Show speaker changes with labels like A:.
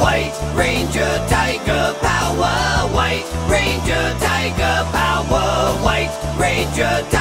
A: White Ranger Tiger Power, White Ranger Tiger Power, White Ranger Tiger